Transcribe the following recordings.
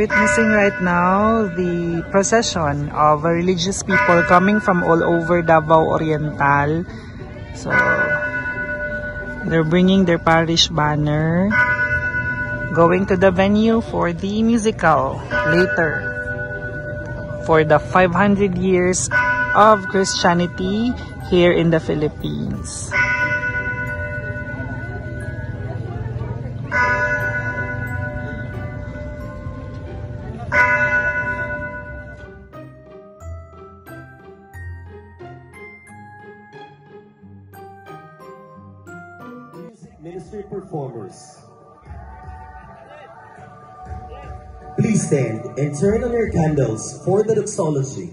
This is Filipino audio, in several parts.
Witnessing right now the procession of religious people coming from all over Davao Oriental. So they're bringing their parish banner, going to the venue for the musical later for the 500 years of Christianity here in the Philippines. And turn on your candles for the doxology.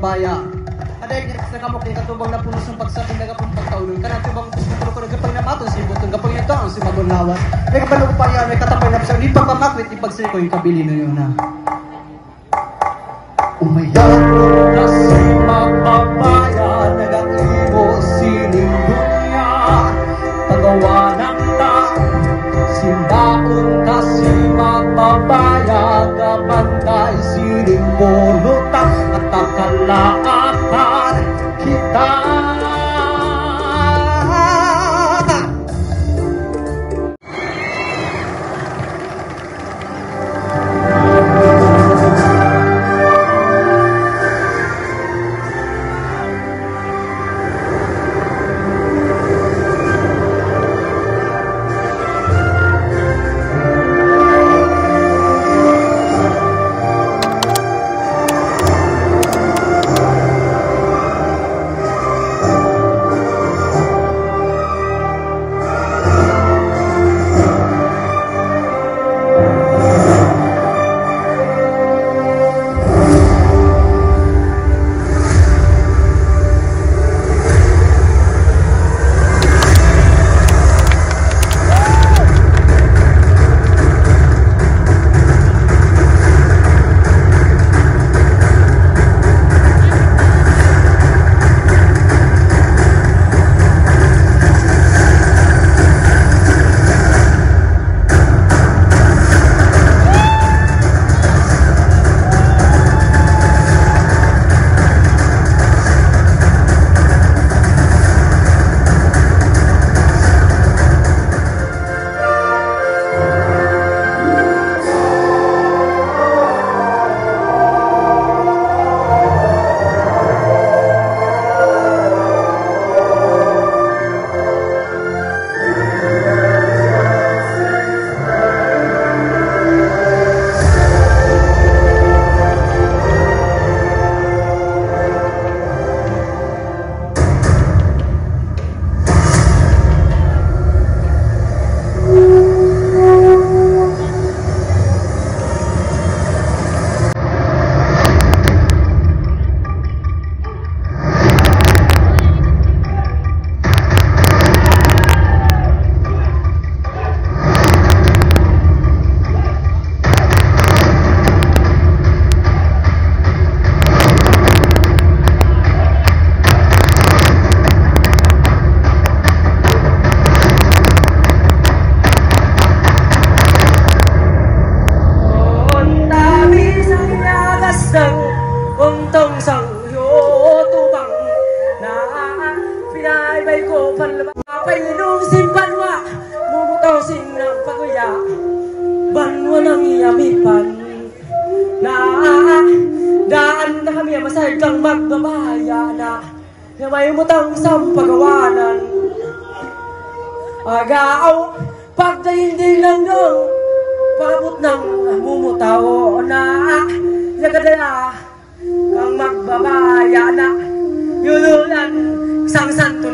Ka magbabaya. Aday gina sa kamok ni katubang na pulos ng pagsabing nagapong pagtaulong. Kana tubang gusto ko ko nagapang na mato si butong gapang ito ang si magunawan. May kapalong pa may katapay na sa di pa pamakwit ipagsiko yung kabili na yun na. Umayan na si mapapaya ông tông sẵn hiếu tu bằng. Na phi ai bay cô phân là bay nung xin phân hoa. Nung tao xin làm phát quay giả ban hoa năng nhà mi phân na đàn ta mi à mà sai căng mặt và ba ya na nhà bay mu tăng sam pagawanan agao pagdayin din lang dong pabot ng mumutaw na yagadaya kang magbabaya na yululan sang santo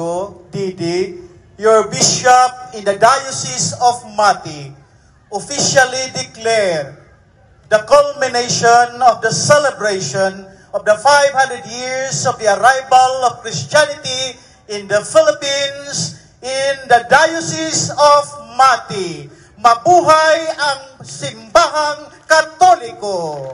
Apigo, D.D., your bishop in the Diocese of Mati, officially declare the culmination of the celebration of the 500 years of the arrival of Christianity in the Philippines in the Diocese of Mati. Mabuhay ang simbahang katoliko!